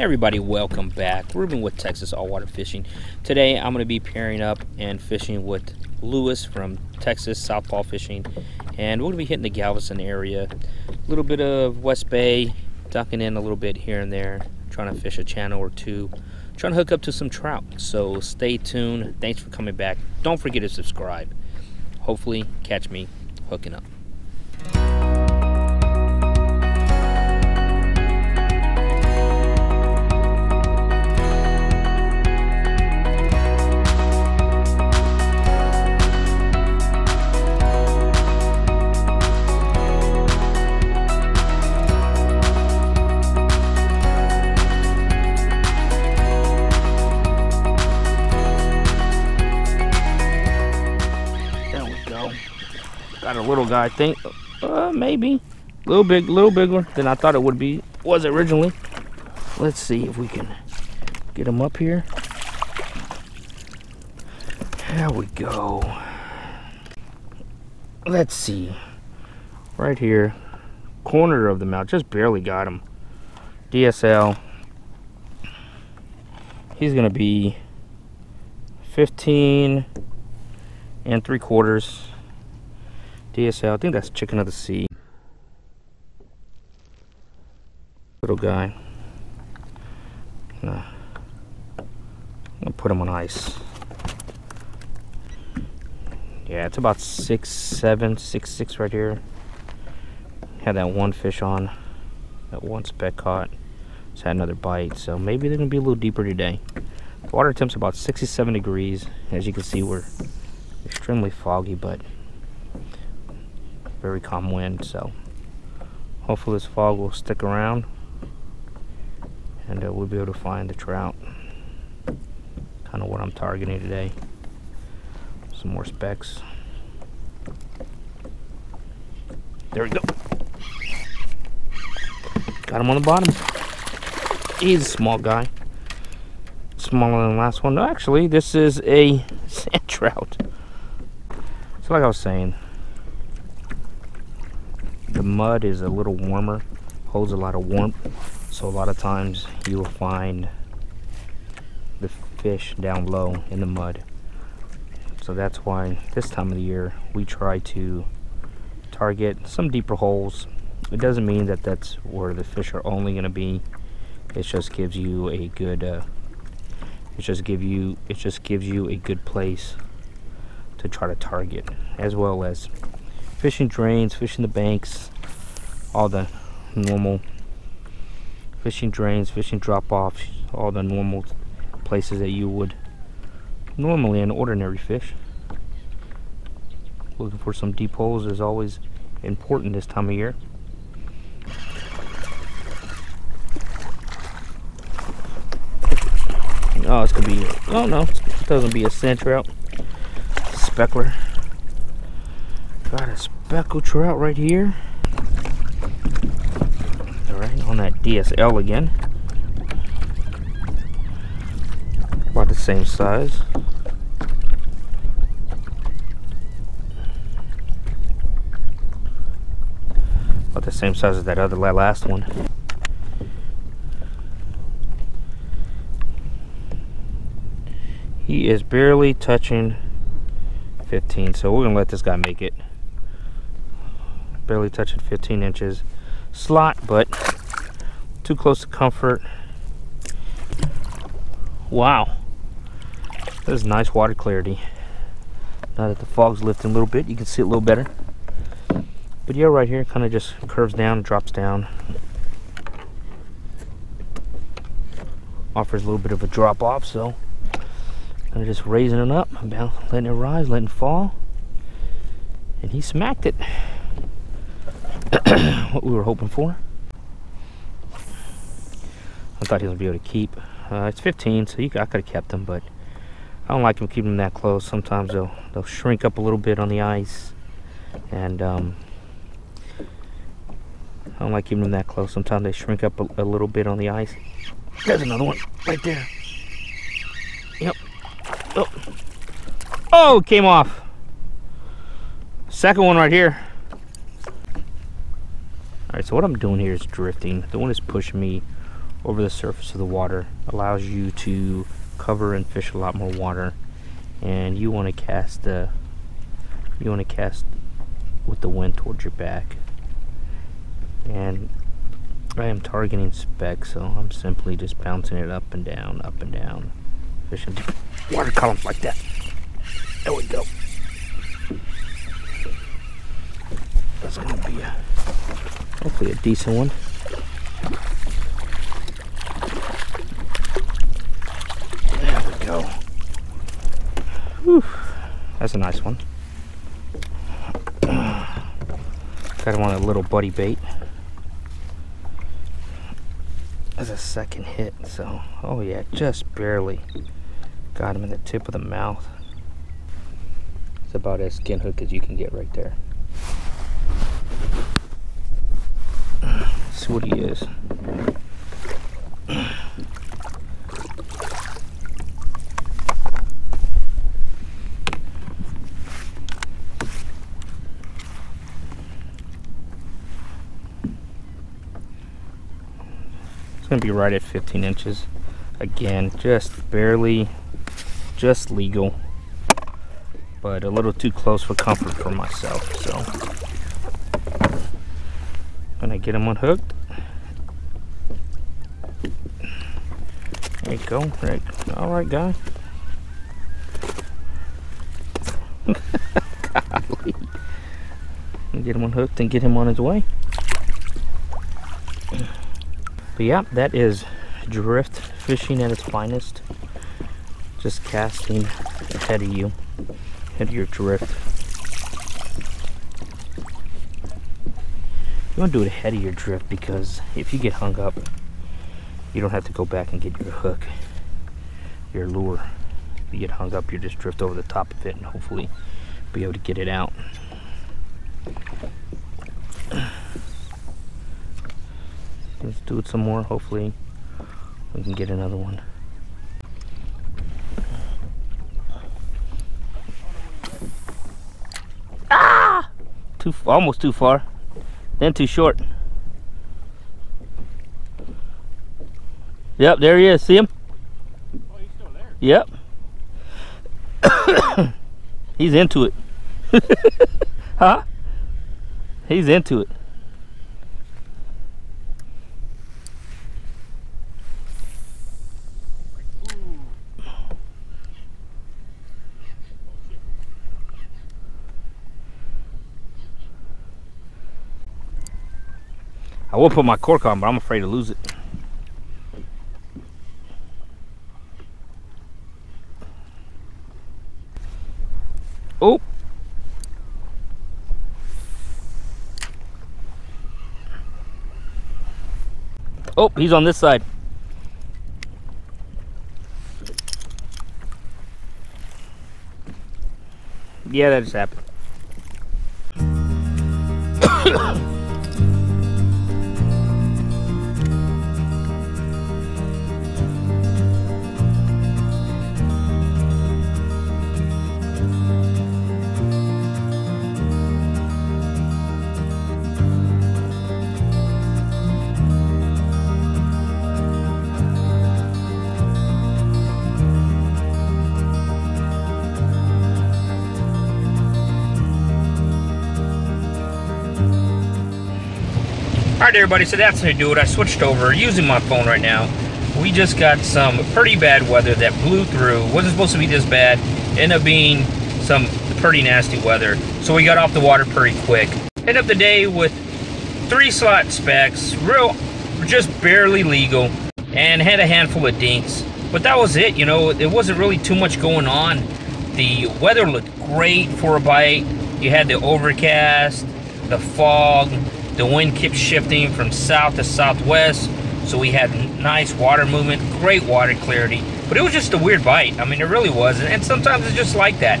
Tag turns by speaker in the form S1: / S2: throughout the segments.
S1: everybody welcome back. Ruben with texas all water fishing. Today i'm going to be pairing up and fishing with luis from texas southpaw fishing and we're going to be hitting the galveston area. A little bit of west bay ducking in a little bit here and there trying to fish a channel or two trying to hook up to some trout. So stay tuned. Thanks for coming back. Don't forget to subscribe. Hopefully catch me hooking up little guy, I think. Uh, maybe. A little big, little bigger than I thought it would be. Was originally. Let's see if we can get him up here. There we go. Let's see. Right here. Corner of the mouth. Just barely got him. DSL. He's going to be 15 and three quarters DSL, I think that's chicken of the sea. Little guy. I'm gonna put him on ice. Yeah, it's about six, seven, six, six right here. Had that one fish on, that one speck caught. Just had another bite, so maybe they're gonna be a little deeper today. The water temp's about 67 degrees. As you can see, we're extremely foggy, but very calm wind so hopefully this fog will stick around and uh, we'll be able to find the trout. Kind of what I'm targeting today. Some more specks there we go. Got him on the bottom. He's a small guy. Smaller than the last one. Actually this is a sand trout. So like I was saying the mud is a little warmer holds a lot of warmth. So a lot of times you will find the fish down low in the mud. So that's why this time of the year we try to target some deeper holes. It doesn't mean that that's where the fish are only going to be. It just gives you a good uh, it just give you it just gives you a good place to try to target as well as fishing drains, fishing the banks, all the normal fishing drains, fishing drop-offs, all the normal places that you would normally an ordinary fish. Looking for some deep holes is always important this time of year. Oh, it's gonna be. Oh no, it doesn't be a sand trout. Speckler. Got a speckled trout right here. Alright, on that DSL again. About the same size. About the same size as that other last one. He is barely touching 15, so we're gonna let this guy make it barely touching 15 inches. Slot but too close to comfort. Wow. This is nice water clarity. Now that the fog's lifting a little bit you can see it a little better. But yeah right here kind of just curves down drops down. Offers a little bit of a drop off so kind of just raising it up about letting it rise letting it fall. And he smacked it what we were hoping for. I thought he was gonna be able to keep. Uh, it's 15, so you, I could have kept him, but I don't like him keeping them that close. Sometimes they'll they'll shrink up a little bit on the ice, and um, I don't like keeping them that close. Sometimes they shrink up a, a little bit on the ice. There's another one right there. Yep. Oh, oh, came off. Second one right here. Alright, so what I'm doing here is drifting. The one is pushing me over the surface of the water allows you to cover and fish a lot more water. And you want to cast uh, you want to cast with the wind towards your back. And I am targeting speck so I'm simply just bouncing it up and down up and down. Fishing water columns like that. There we go. That's gonna be a hopefully a decent one There we go. Whew. That's a nice one. Got him on a little buddy bait. That's a second hit, so, oh yeah, just barely got him in the tip of the mouth. It's about as skin hook as you can get right there. See what he is. It's to be right at 15 inches. Again, just barely, just legal, but a little too close for comfort for myself. So, gonna get him unhooked. There you go, Rick. All right, guy. Golly. Get him unhooked and get him on his way. But yeah, that is drift fishing at its finest. Just casting ahead of you, ahead of your drift. You want to do it ahead of your drift because if you get hung up, you don't have to go back and get your hook, your lure. If you get hung up, you just drift over the top of it and hopefully be able to get it out. Let's do it some more. Hopefully we can get another one. Ah! Too almost too far. Then too short. Yep, there he is. See him?
S2: Oh, he's still there.
S1: Yep. He's into it. huh? He's into it. I will put my cork on, but I'm afraid to lose it. Oh. Oh, he's on this side. Yeah, that just happened. Everybody, so that's I do it. I switched over using my phone right now. We just got some pretty bad weather that blew through. Wasn't supposed to be this bad. Ended up being some pretty nasty weather. So we got off the water pretty quick. Ended up the day with three slot specs, real, just barely legal, and had a handful of dinks. But that was it, you know, it wasn't really too much going on. The weather looked great for a bite. You had the overcast, the fog, the wind kept shifting from south to southwest, so we had nice water movement, great water clarity. But it was just a weird bite. I mean, it really was, and sometimes it's just like that.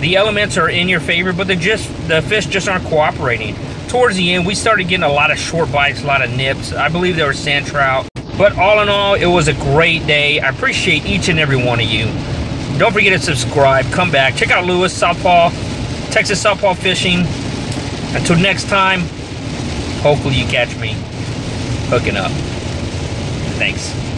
S1: The elements are in your favor, but the just the fish just aren't cooperating. Towards the end, we started getting a lot of short bites, a lot of nips. I believe there were sand trout. But all in all, it was a great day. I appreciate each and every one of you. Don't forget to subscribe. Come back. Check out Luis Southpaw, Texas Southpaw Fishing. Until next time, hopefully you catch me hooking up.
S3: Thanks.